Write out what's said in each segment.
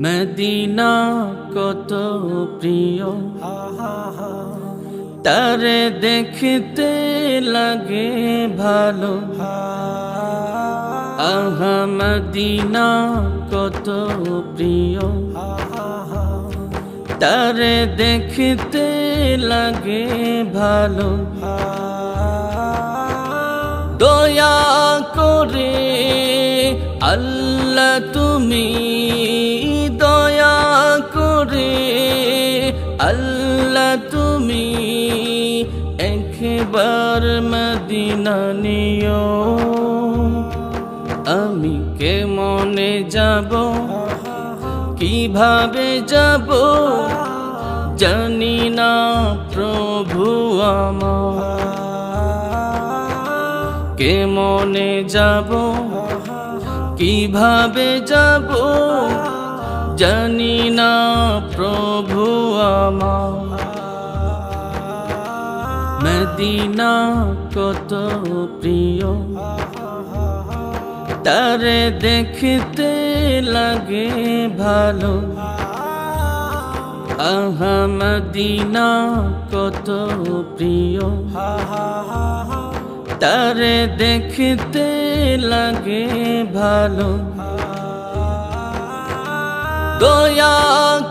Medina কত প্রিয়। তারে দেখতে লাগে ভালো। আহা, মদিনা কত প্রিয়। তারে দেখতে লাগে ভালো। দয়া করে আল্লাহ তুমি তুমি একবার মদিনা নিও। আমি কে মনে যাব? কীভাবে যাব? জানি না প্রভু আমার। কে মনে যাব? কীভাবে যাব? জানি না প্রভু আমার। মদিনা কত প্রিয়। তারে দেখতে লাগে ভালো। আহা, মদিনা কত প্রিয়। তারে দেখতে লাগে ভালো। দয়া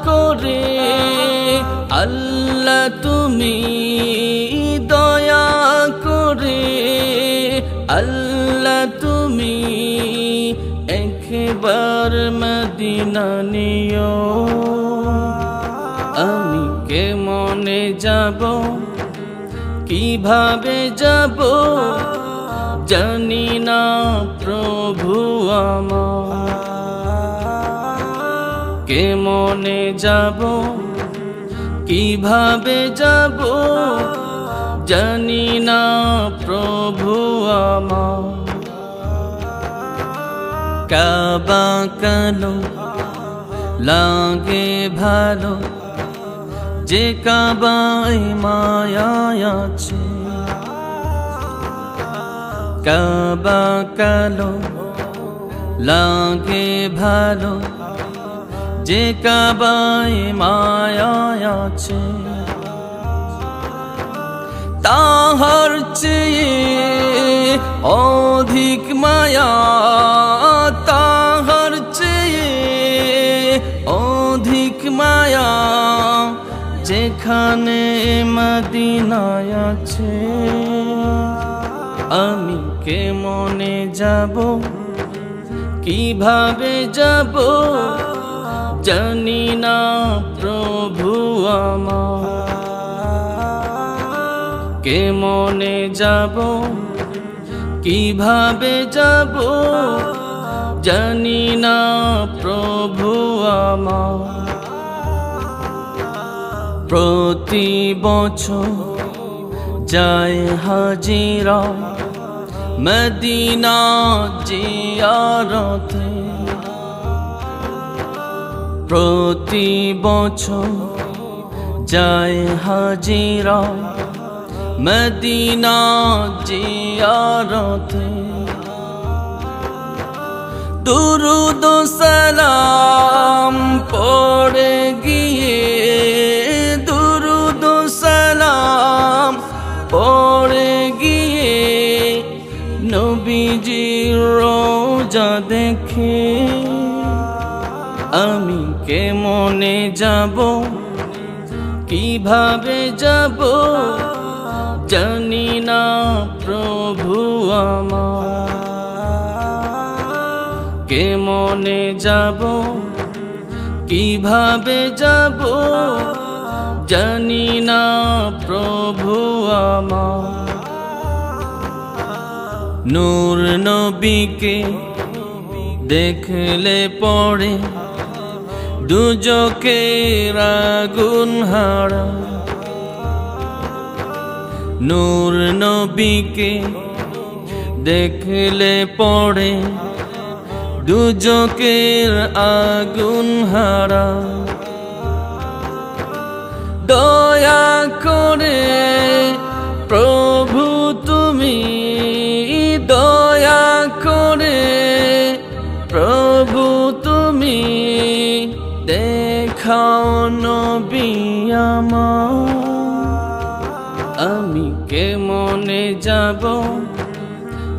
করে আল্লাহ তুমি একবার মদিনা নিও। আমি কে মনে যাব? কীভাবে যাব? জানি না প্রভু আমার। কে মনে যাব? কীভাবে যাব? জানি না প্রভু আমার। কাবা কালো, লাগে ভালো। যে কাবাই মায়া আছে। কাবা কালো, লাগে ভালো। যে কাবাই মায়া আছে। তাহার চেয়ে অধিক মায়া যেখানে মদিনায় আছে। আমি কে মনে যাব? কীভাবে যাব? জানি না প্রভু আমার। কে মনে যাব? কীভাবে যাব? জানি না প্রভু আমার। প্রতি বছর যায় হাজিরা মদিনা জিয়ারতে। প্রতি বছর যায় হাজিরা মদিনা জিয়ারতে। দুরুদ সালাম পড়ে নবীজির রোজা দেখে আমি কে মনে যাব? কীভাবে যাব? জানি না প্রভু আমার। কে মনে যাব? কীভাবে যাব? জানি না প্রভু আমার। নূর নবীকে দেখলে পড়ে। দুজকে রাগুন হারা। নূর নবীকে দেখলে পড়ে। দুজকের আগুন হারা। দয়া করে আমার। আমি কে মনে যাব?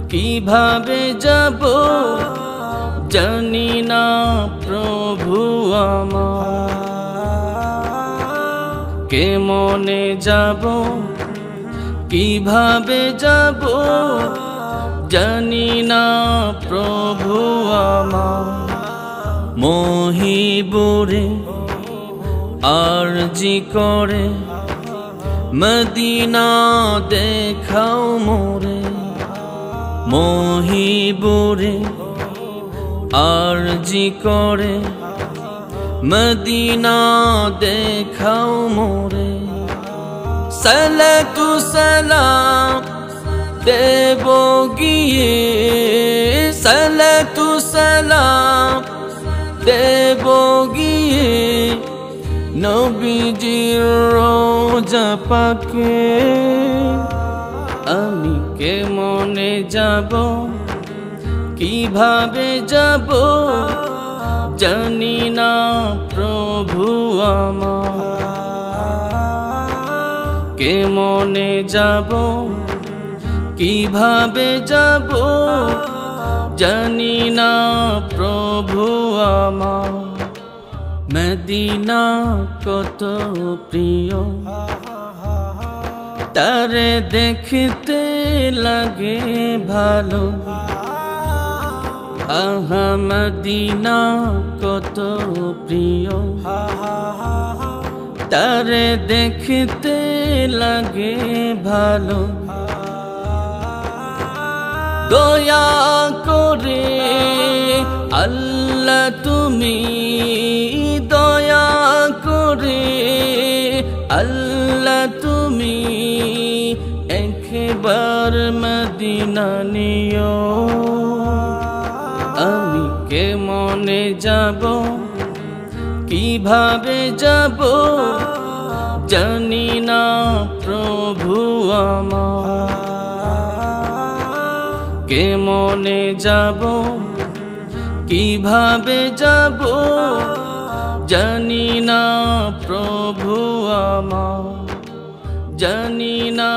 কীভাবে যাব? জানি না প্রভু কে মনে যাব? কীভাবে যাব? জানি না প্রভু আমার। মহিবুরে আর জি করে, মদিনা দেখাও মোরে, মহিবুরে আর জি করে, মদিনা দেখাও মোরে। সালাতু সালাম দেব গিয়ে, সালাতু সালাম দেব গিয়ে নবীজির রোজা পাকে। আমি কে মনে যাব? কীভাবে যাব? জানি না প্রভু আমার। কে মনে যাব? কীভাবে যাব? জানি না প্রভু আমার। মদিনা কত প্রিয়। তারে দেখতে লাগে ভালো। আহা, মদিনা কত প্রিয়। তারে দেখতে লাগে ভালো। দয়া করে আল্লাহ তুমি মদিনা নিও। আমি কে মনে যাব? কীভাবে যাব? জানি না প্রভু আমার। কে মনে যাব? কীভাবে যাব? জানি না প্রভু আমার। জানি না